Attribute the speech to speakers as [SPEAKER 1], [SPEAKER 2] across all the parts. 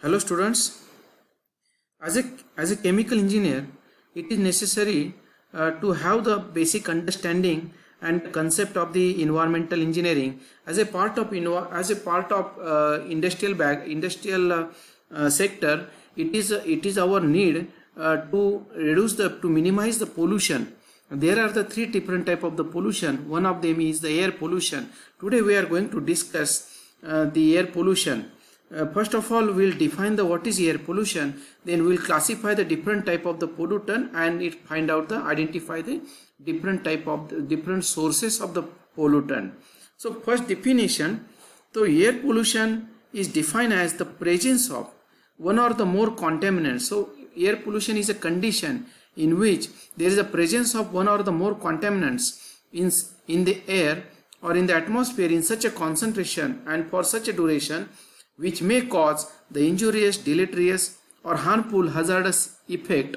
[SPEAKER 1] Hello students. As a, as a chemical engineer, it is necessary uh, to have the basic understanding and concept of the environmental engineering as a part of as a part of uh, industrial bag industrial uh, uh, sector. It is it is our need uh, to reduce the to minimize the pollution. There are the three different type of the pollution. One of them is the air pollution. Today we are going to discuss uh, the air pollution uh, first of all we'll define the what is air pollution. Then we'll classify the different type of the pollutant and it find out the identify the different type of the different sources of the pollutant. So first definition. So air pollution is defined as the presence of one or the more contaminants. So air pollution is a condition in which there is a presence of one or the more contaminants in in the air or in the atmosphere in such a concentration and for such a duration which may cause the injurious, deleterious or harmful hazardous effect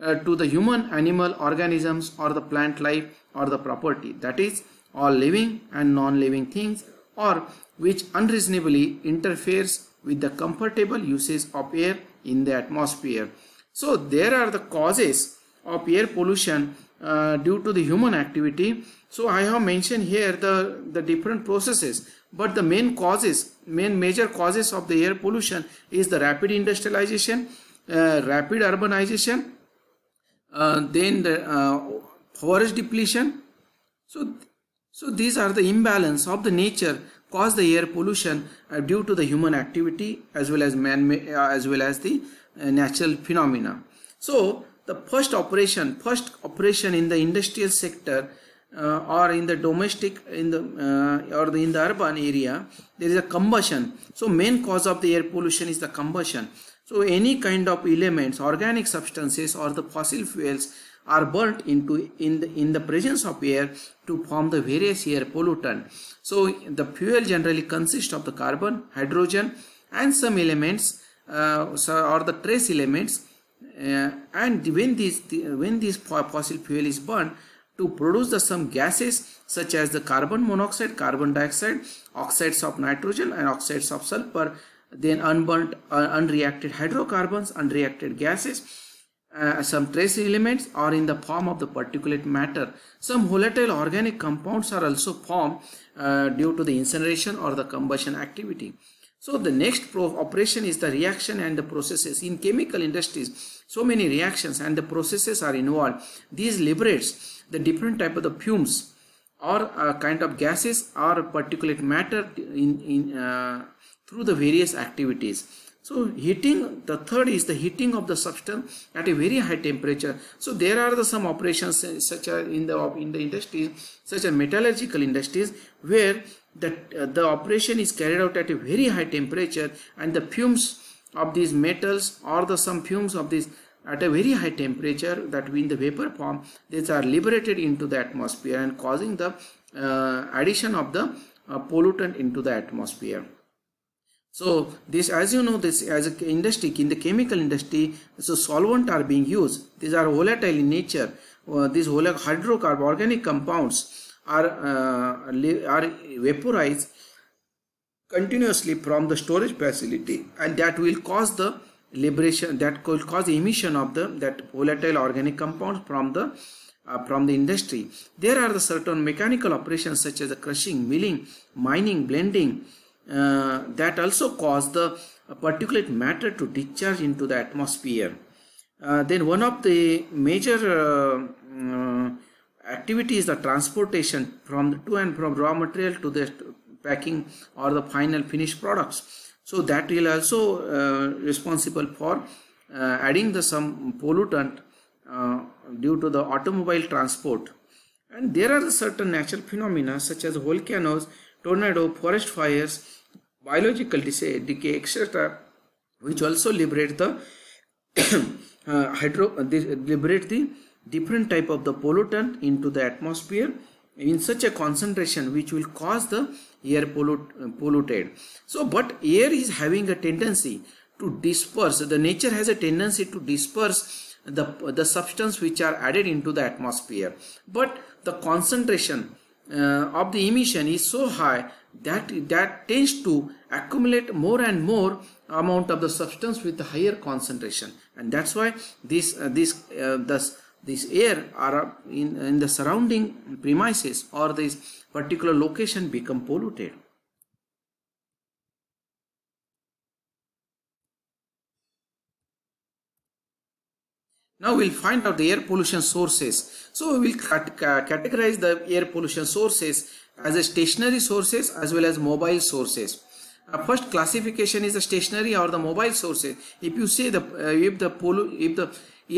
[SPEAKER 1] uh, to the human, animal, organisms or the plant life or the property that is all living and non-living things or which unreasonably interferes with the comfortable usage of air in the atmosphere. So there are the causes of air pollution uh, due to the human activity. So I have mentioned here the, the different processes but the main causes main major causes of the air pollution is the rapid industrialization uh, rapid urbanization uh, then the uh, forest depletion. So so these are the imbalance of the nature cause the air pollution uh, due to the human activity as well as man uh, as well as the uh, natural phenomena. So the first operation first operation in the industrial sector uh, or in the domestic in the uh, or the, in the urban area there is a combustion. So main cause of the air pollution is the combustion. So any kind of elements organic substances or the fossil fuels are burnt into in the in the presence of air to form the various air pollutant. So the fuel generally consists of the carbon hydrogen and some elements uh, so, or the trace elements uh, and when these when this fossil fuel is burned to produce the some gases such as the carbon monoxide, carbon dioxide, oxides of nitrogen and oxides of sulfur, then unburnt, uh, unreacted hydrocarbons, unreacted gases, uh, some trace elements are in the form of the particulate matter. Some volatile organic compounds are also formed uh, due to the incineration or the combustion activity. So the next operation is the reaction and the processes. In chemical industries, so many reactions and the processes are involved. These liberates the different type of the fumes or a kind of gases or particulate matter in, in uh, through the various activities. So heating, the third is the heating of the substance at a very high temperature. So there are the some operations such as in the in the industries, such as metallurgical industries, where the uh, the operation is carried out at a very high temperature, and the fumes of these metals or the some fumes of these at a very high temperature that in the vapor form these are liberated into the atmosphere and causing the uh, addition of the uh, pollutant into the atmosphere. So this as you know this as a industry in the chemical industry so solvent are being used. These are volatile in nature. Uh, these hydrocarbon organic compounds are uh, are vaporized continuously from the storage facility and that will cause the liberation that could cause emission of the that volatile organic compounds from the uh, from the industry. There are the certain mechanical operations such as the crushing milling mining blending uh, that also cause the particulate matter to discharge into the atmosphere. Uh, then one of the major uh, uh, activity is the transportation from the, to and from raw material to the packing or the final finished products. So that will also uh, responsible for uh, adding the some pollutant uh, due to the automobile transport. And there are certain natural phenomena such as volcanoes tornado forest fires biological decay etc which also liberate the uh, hydro uh, liberate the different type of the pollutant into the atmosphere in such a concentration which will cause the air pollute, polluted. So but air is having a tendency to disperse. The nature has a tendency to disperse the the substance which are added into the atmosphere. But the concentration uh, of the emission is so high that that tends to accumulate more and more amount of the substance with the higher concentration. And that's why this uh, this uh, thus this air are in, in the surrounding premises or this particular location become polluted Now we'll find out the air pollution sources. So we will categorize the air pollution sources as a stationary sources as well as mobile sources. Uh, first classification is the stationary or the mobile sources. If you say the uh, if the pollu if the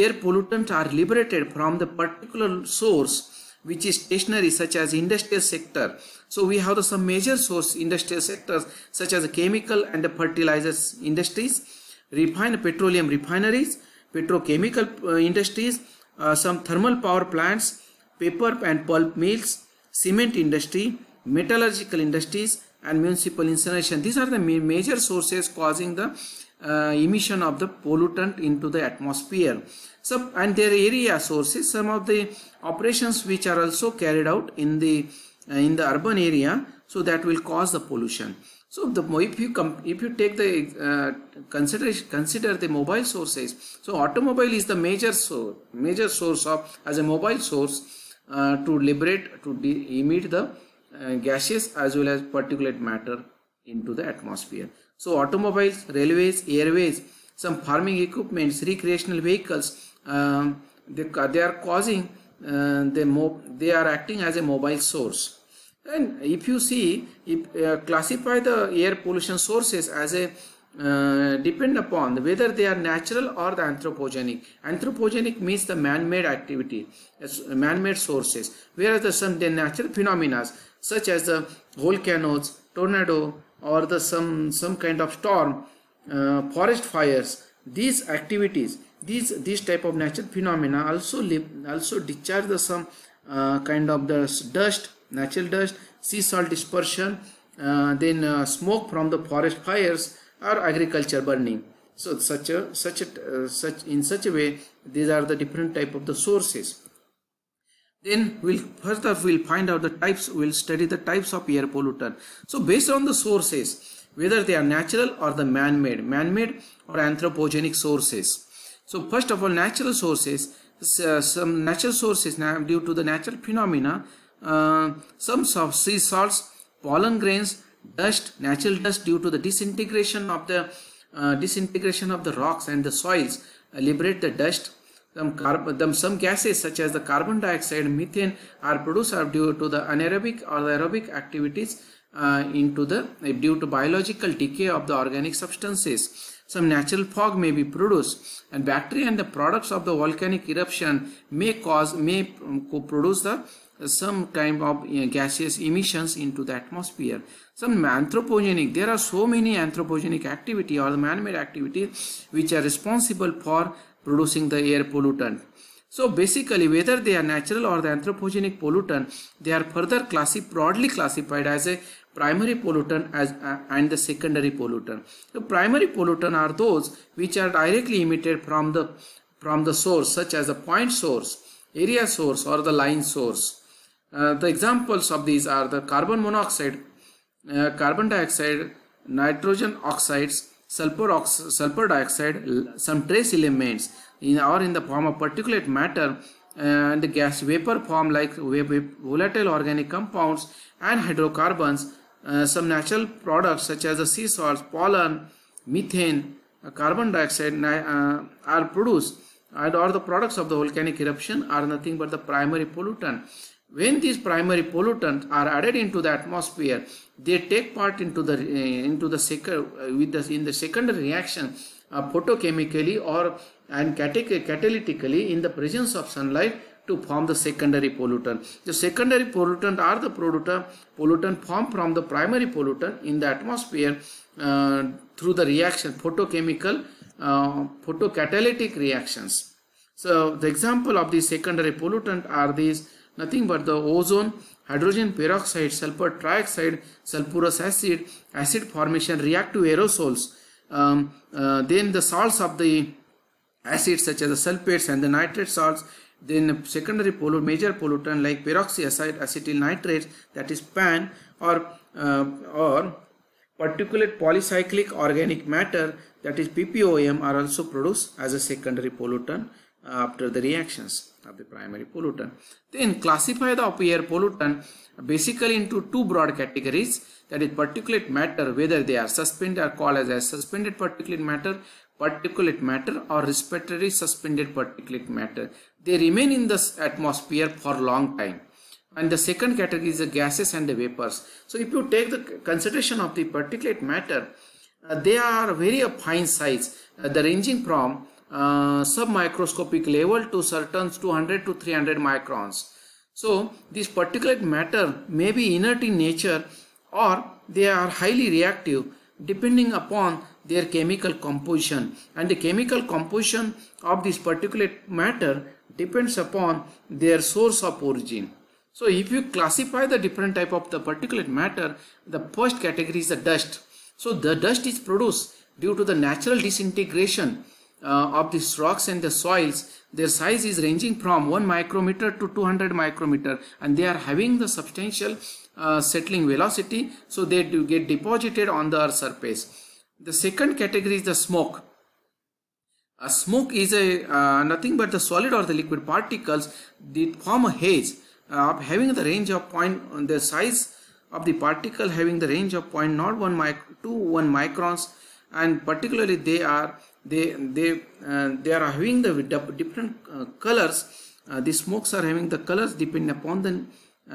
[SPEAKER 1] air pollutants are liberated from the particular source which is stationary such as industrial sector. So we have the, some major source industrial sectors such as chemical and fertilizers industries, refined petroleum refineries, petrochemical uh, industries, uh, some thermal power plants, paper and pulp mills, cement industry, metallurgical industries and municipal incineration. These are the ma major sources causing the uh, emission of the pollutant into the atmosphere. So, and their area sources, some of the operations which are also carried out in the uh, in the urban area, so that will cause the pollution. So the if you if you take the uh, consideration consider the mobile sources. So automobile is the major source major source of as a mobile source uh, to liberate to emit the uh, gases as well as particulate matter into the atmosphere. So automobiles, railways, airways, some farming equipments, recreational vehicles, um, they, they are causing uh, they, they are acting as a mobile source and if you see, if uh, classify the air pollution sources as a uh, depend upon whether they are natural or the anthropogenic. Anthropogenic means the man-made activity, man-made sources, whereas the some the natural phenomena such as the volcanoes, tornado, or the some some kind of storm, uh, forest fires. These activities, these these type of natural phenomena also live, also discharge the some uh, kind of the dust natural dust, sea salt dispersion, uh, then uh, smoke from the forest fires or agriculture burning. So such a such a uh, such in such a way these are the different type of the sources. Then we'll further we'll find out the types. We'll study the types of air pollutant. So based on the sources, whether they are natural or the man-made, man-made or anthropogenic sources. So first of all, natural sources. Uh, some natural sources now due to the natural phenomena uh, some sea salts, pollen grains, dust, natural dust due to the disintegration of the uh, disintegration of the rocks and the soils uh, liberate the dust. Some, carbon, some gases such as the carbon dioxide, methane are produced due to the anaerobic or the aerobic activities uh, into the due to biological decay of the organic substances. Some natural fog may be produced and bacteria and the products of the volcanic eruption may cause may um, produce the some kind of gaseous emissions into the atmosphere. Some anthropogenic, there are so many anthropogenic activity or the man-made activity which are responsible for producing the air pollutant. So basically whether they are natural or the anthropogenic pollutant, they are further classi broadly classified as a primary pollutant as, uh, and the secondary pollutant. The primary pollutant are those which are directly emitted from the from the source such as the point source, area source or the line source. Uh, the examples of these are the carbon monoxide, uh, carbon dioxide, nitrogen oxides, sulfur, sulfur dioxide, some trace elements in or in the form of particulate matter and the gas vapor form like volatile organic compounds and hydrocarbons, uh, some natural products such as the sea salts, pollen, methane, uh, carbon dioxide uh, are produced and or the products of the volcanic eruption are nothing but the primary pollutant when these primary pollutants are added into the atmosphere they take part into the uh, into the second uh, with the in the secondary reaction uh, photochemically or and catalytically in the presence of sunlight to form the secondary pollutant. The secondary pollutant are the pollutant, pollutant formed from the primary pollutant in the atmosphere uh, through the reaction photochemical uh, photocatalytic reactions. So the example of the secondary pollutant are these nothing but the ozone, hydrogen peroxide, sulfur trioxide, sulfurous acid, acid formation react to aerosols. Um, uh, then the salts of the acids such as the sulfates and the nitrate salts then secondary major pollutant like peroxyacid, acetyl nitrate that is PAN or uh, or particulate polycyclic organic matter that is PPOM are also produced as a secondary pollutant after the reactions of the primary pollutant. Then classify the air pollutant basically into two broad categories. That is particulate matter whether they are suspended are called as suspended particulate matter particulate matter or respiratory suspended particulate matter. They remain in the atmosphere for long time. And the second category is the gases and the vapors. So if you take the consideration of the particulate matter uh, they are very fine size. Uh, the ranging from uh, submicroscopic level to certain 200 to 300 microns so this particulate matter may be inert in nature or they are highly reactive depending upon their chemical composition and the chemical composition of this particulate matter depends upon their source of origin. So if you classify the different type of the particulate matter, the first category is the dust. So the dust is produced due to the natural disintegration of these rocks and the soils. Their size is ranging from 1 micrometer to 200 micrometer and they are having the substantial uh, settling velocity so they do get deposited on the earth surface. The second category is the smoke. A smoke is a uh, nothing but the solid or the liquid particles that form a haze uh, having the range of point the size of the particle having the range of 0.01 mic to 1 microns and particularly they are they they uh, they are having the different uh, colors uh, the smokes are having the colors depending upon the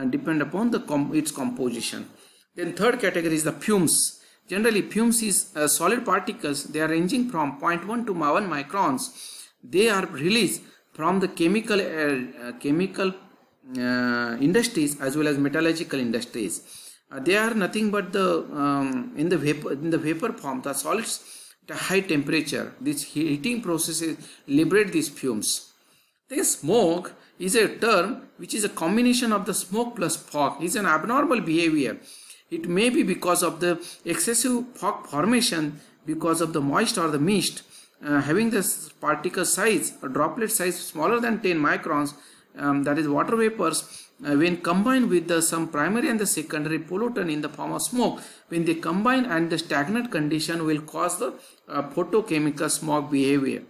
[SPEAKER 1] depend upon the com its composition. Then third category is the fumes. Generally fumes is solid particles. They are ranging from 0.1 to 1 microns. They are released from the chemical uh, chemical uh, industries as well as metallurgical industries. Uh, they are nothing but the um, in the vapor in the vapor form the solids at a high temperature. This heating processes liberate these fumes. Then smog is a term which is a combination of the smoke plus fog. It's an abnormal behavior. It may be because of the excessive fog formation because of the moist or the mist uh, having the particle size or droplet size smaller than 10 microns um, that is water vapors uh, when combined with the some primary and the secondary pollutant in the form of smoke when they combine and the stagnant condition will cause the uh, photochemical smog behavior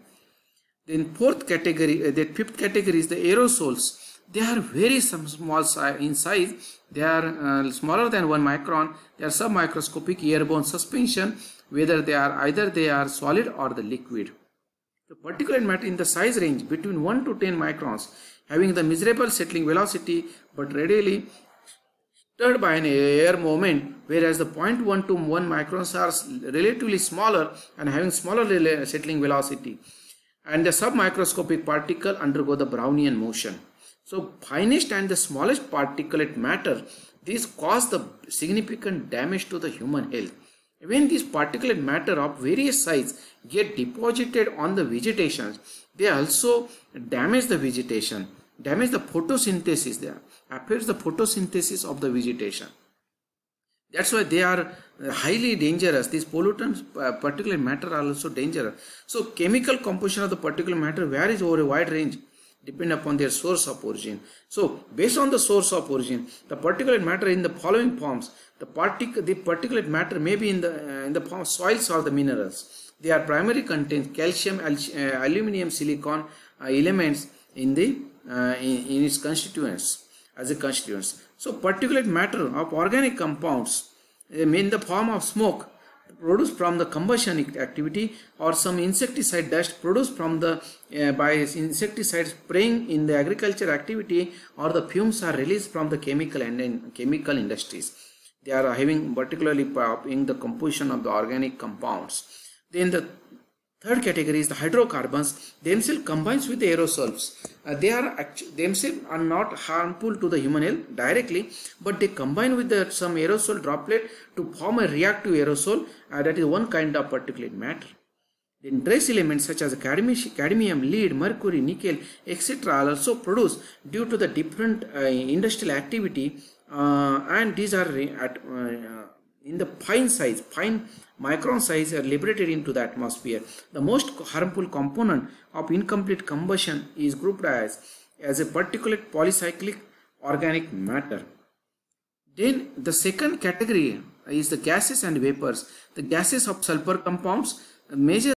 [SPEAKER 1] then fourth category, uh, the fifth category is the aerosols. They are very some small in size. They are uh, smaller than one micron. They are submicroscopic airborne suspension, whether they are either they are solid or the liquid. The particulate matter in the size range between 1 to 10 microns, having the miserable settling velocity but readily stirred by an air movement, whereas the 0.1 to 1 microns are relatively smaller and having smaller settling velocity and the submicroscopic particle undergo the Brownian motion. So finest and the smallest particulate matter, these cause the significant damage to the human health. When these particulate matter of various size get deposited on the vegetation, they also damage the vegetation, damage the photosynthesis there, affects the photosynthesis of the vegetation. That's why they are uh, highly dangerous. These pollutants, uh, particulate matter are also dangerous. So chemical composition of the particulate matter varies over a wide range depending upon their source of origin. So based on the source of origin, the particulate matter in the following forms, the, partic the particulate matter may be in the, uh, in the form of soils or the minerals. They are primarily contain calcium, al uh, aluminum, silicon uh, elements in the uh, in, in its constituents as a constituents. So particulate matter of organic compounds in the form of smoke produced from the combustion activity or some insecticide dust produced from the uh, by insecticide spraying in the agriculture activity or the fumes are released from the chemical and in chemical industries. They are having particularly in the composition of the organic compounds. Then the Third category is the hydrocarbons themselves combines with the aerosols. Uh, they are themselves are not harmful to the human health directly, but they combine with the, some aerosol droplet to form a reactive aerosol. Uh, that is one kind of particulate matter. Then trace elements such as cadmium, lead, mercury, nickel, etc. are also produced due to the different uh, industrial activity uh, and these are at, uh, in the fine size, fine micron size are liberated into the atmosphere. The most harmful component of incomplete combustion is grouped as, as a particulate polycyclic organic matter. Then the second category is the gases and vapors. The gases of sulfur compounds, major